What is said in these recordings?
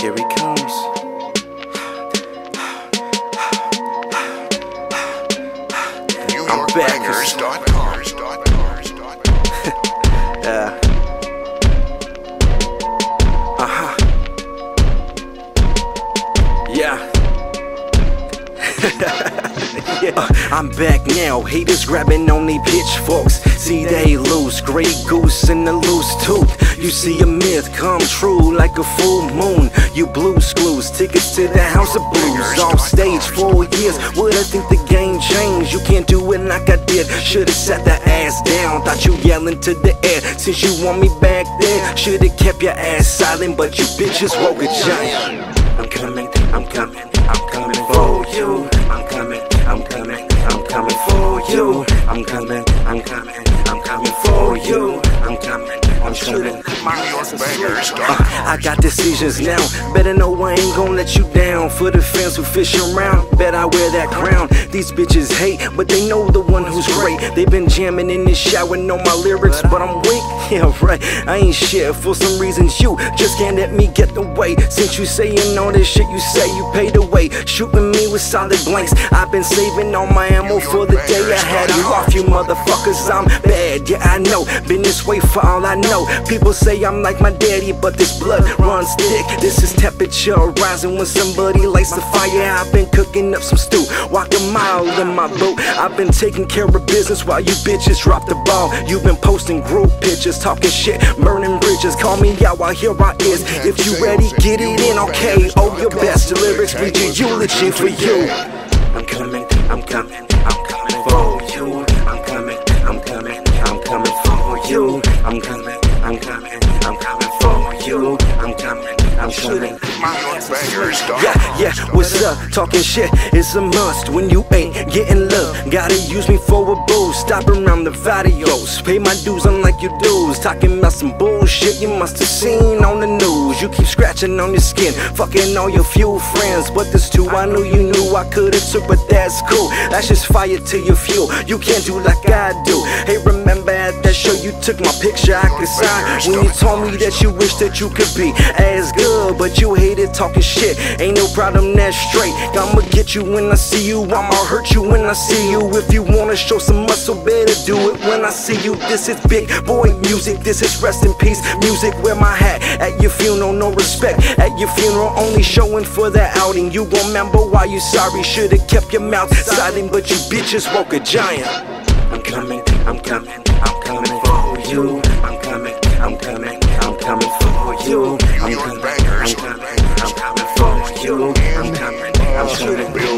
Here he comes. I'm back. yeah. Uh, I'm back now. Haters grabbing on they pitchforks. See they lose. Grey goose and a loose tooth. You see a myth come true like a full moon. You blue screws tickets to the house of blues. Off stage four years. Would I think the game changed? You can't do it like I did. Should've sat the ass down. Thought you yelling to the air. Since you want me back then, should've kept your ass silent. But you bitches woke a giant. I'm coming, I'm coming you. I'm coming, I'm coming, I'm coming for you. I'm coming, I'm coming. Uh, I got decisions now. Better know I ain't gonna let you down. For the fans who fish around, bet I wear that crown. These bitches hate, but they know the one who's great. They been jamming in the shower, know my lyrics, but I'm weak. Yeah, right. I ain't shit for some reasons. You just can't let me get the way. Since you saying all this shit, you say you paid the way. Shooting me with solid blanks. I've been saving all my ammo for the day I had you off, you motherfuckers. I'm bad, yeah, I know. Been this way for all I know. People say I'm like my daddy, but this blood runs thick. This is temperature rising when somebody lights the fire. I've been cooking up some stew, walk a mile in my boot I've been taking care of business while you bitches drop the ball. You've been posting group pictures, talking shit, burning bridges. Call me out while here I is. If you ready, get it in, okay. Oh, your best lyrics, read your eulogy for you. I'm coming, I'm coming, I'm coming I'm coming, I'm coming for you. I'm coming, I'm coming. Yeah, yeah, what's up? Talking shit is a must when you ain't getting love. Gotta use me for a boost. Stop around the videos. Pay my dues unlike your dues. Talking about some bullshit you must have seen on the news. You keep scratching on your skin, fucking all your few friends. But there's two I knew you knew I could've took, but that's cool. That's just fire to your fuel. You can't do like I do. Hey, remember at that show you took my picture I could sign when you told me that you wish that you could be as good, but you hated talking shit. Ain't no problem, that's straight. I'ma get you when I see you. I'ma hurt you when I see you. If you wanna show some muscle, better do it when I see you. This is big boy music. This is rest in peace music. Wear my hat at your funeral, no respect at your funeral. Only showing for the outing. You remember why you sorry. Should've kept your mouth silent, but you bitches woke a giant. I'm coming, I'm coming, I'm coming for you.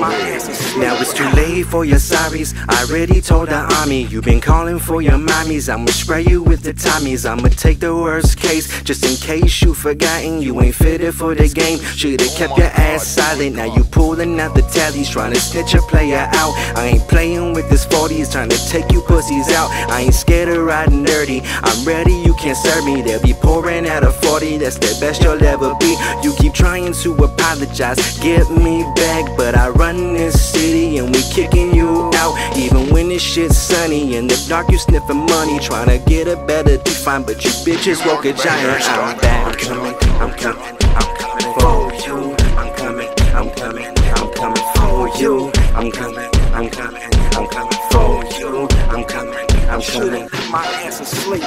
Coming. Now it's too late for your sorries. I already told the army you've been calling for your mommies. I'ma spray you with the Tommies. I'ma take the worst case just in case you forgotten you ain't fitted for the game. Should've kept your ass silent. Now you pulling out the tallies, trying to snitch a player out. I ain't playing with this 40s, trying to take you pussies out. I ain't scared of riding dirty. I'm ready, you can't serve me. They'll be pouring out a 40, that's the best you'll ever be. You keep trying to apologize, get me back, but I run this city and we kicking you out. Even when this shit's sunny in the dark, you sniffing money, trying to get a better define, but you bitches woke a giant. I'm back. I'm coming, I'm coming, I'm coming for you. I'm coming, I'm coming, I'm coming for you. I'm coming, I'm coming, I'm coming for you. I'm coming, I'm coming. My ass asleep.